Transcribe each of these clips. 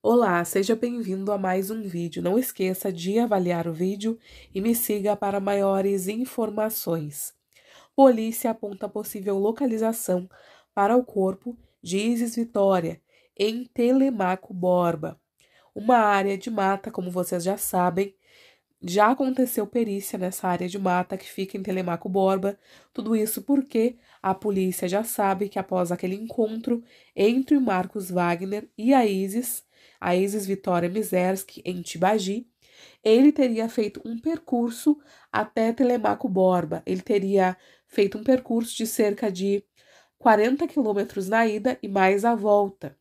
Olá, seja bem-vindo a mais um vídeo. Não esqueça de avaliar o vídeo e me siga para maiores informações. Polícia aponta possível localização para o corpo de Isis Vitória, em Telemaco Borba. Uma área de mata, como vocês já sabem, já aconteceu perícia nessa área de mata que fica em Telemaco Borba. Tudo isso porque a polícia já sabe que após aquele encontro entre Marcos Wagner e a Isis, a Isis Vitória Mizerski, em Tibagi, ele teria feito um percurso até Telemaco Borba. Ele teria feito um percurso de cerca de 40 quilômetros na ida e mais a volta.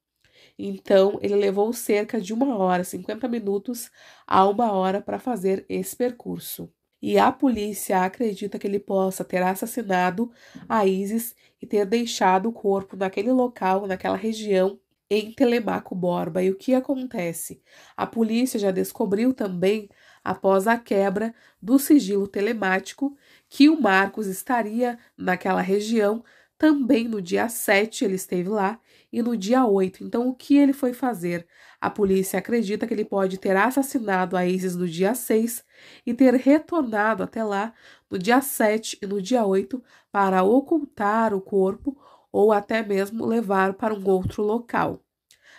Então, ele levou cerca de uma hora, 50 minutos a uma hora para fazer esse percurso. E a polícia acredita que ele possa ter assassinado a Isis e ter deixado o corpo naquele local, naquela região, em Telemaco Borba. E o que acontece? A polícia já descobriu também, após a quebra do sigilo telemático, que o Marcos estaria naquela região também no dia 7 ele esteve lá e no dia 8. Então, o que ele foi fazer? A polícia acredita que ele pode ter assassinado a Isis no dia 6 e ter retornado até lá no dia 7 e no dia 8 para ocultar o corpo ou até mesmo levar para um outro local.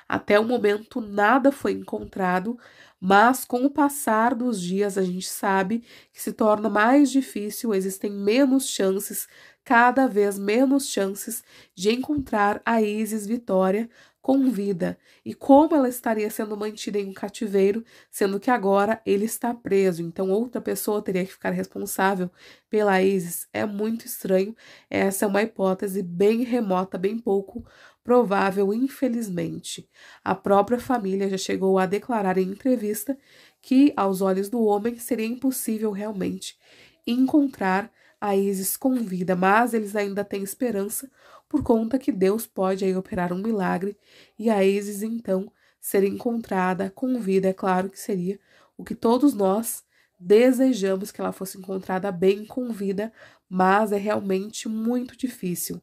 Até o momento nada foi encontrado, mas com o passar dos dias a gente sabe que se torna mais difícil, existem menos chances cada vez menos chances de encontrar a Isis Vitória com vida e como ela estaria sendo mantida em um cativeiro, sendo que agora ele está preso. Então, outra pessoa teria que ficar responsável pela Isis. É muito estranho. Essa é uma hipótese bem remota, bem pouco provável, infelizmente. A própria família já chegou a declarar em entrevista que, aos olhos do homem, seria impossível realmente encontrar a Isis com vida, mas eles ainda têm esperança por conta que Deus pode aí operar um milagre e a Isis então ser encontrada com vida, é claro que seria o que todos nós desejamos que ela fosse encontrada bem com vida, mas é realmente muito difícil.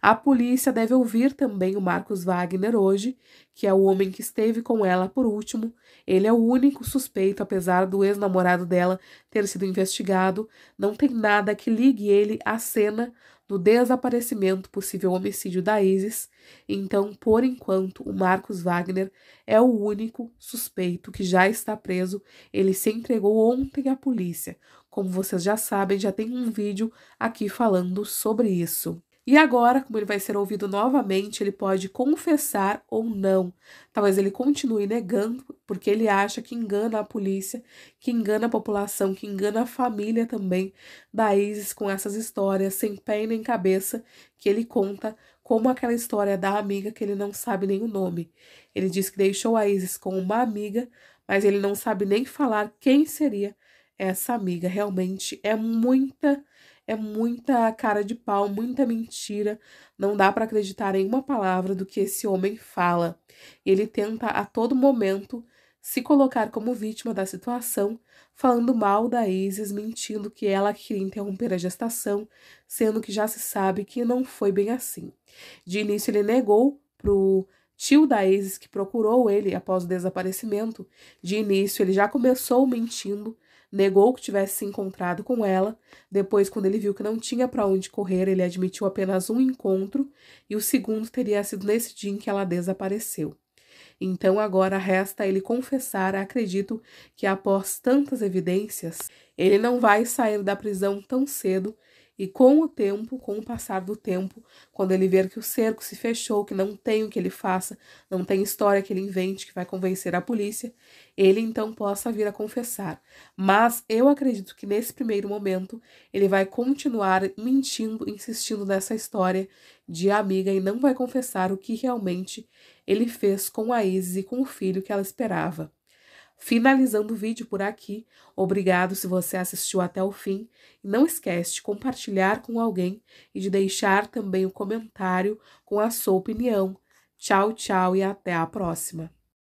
A polícia deve ouvir também o Marcos Wagner hoje, que é o homem que esteve com ela por último. Ele é o único suspeito, apesar do ex-namorado dela ter sido investigado. Não tem nada que ligue ele à cena do desaparecimento, possível homicídio da Isis. Então, por enquanto, o Marcos Wagner é o único suspeito que já está preso. Ele se entregou ontem à polícia. Como vocês já sabem, já tem um vídeo aqui falando sobre isso. E agora, como ele vai ser ouvido novamente, ele pode confessar ou não. Talvez ele continue negando, porque ele acha que engana a polícia, que engana a população, que engana a família também da Isis com essas histórias sem pé e nem cabeça que ele conta, como aquela história da amiga que ele não sabe nem o nome. Ele diz que deixou a Isis com uma amiga, mas ele não sabe nem falar quem seria essa amiga. Realmente é muita é muita cara de pau, muita mentira. Não dá para acreditar em uma palavra do que esse homem fala. Ele tenta a todo momento se colocar como vítima da situação, falando mal da Isis, mentindo que ela queria interromper a gestação, sendo que já se sabe que não foi bem assim. De início, ele negou pro tio da Isis que procurou ele após o desaparecimento. De início, ele já começou mentindo, negou que tivesse se encontrado com ela. Depois, quando ele viu que não tinha para onde correr, ele admitiu apenas um encontro e o segundo teria sido nesse dia em que ela desapareceu. Então agora resta ele confessar, acredito que após tantas evidências, ele não vai sair da prisão tão cedo e com o tempo, com o passar do tempo, quando ele ver que o cerco se fechou, que não tem o que ele faça, não tem história que ele invente que vai convencer a polícia, ele então possa vir a confessar. Mas eu acredito que nesse primeiro momento ele vai continuar mentindo, insistindo nessa história de amiga e não vai confessar o que realmente ele fez com a Isis e com o filho que ela esperava. Finalizando o vídeo por aqui, obrigado se você assistiu até o fim. Não esquece de compartilhar com alguém e de deixar também o um comentário com a sua opinião. Tchau, tchau e até a próxima.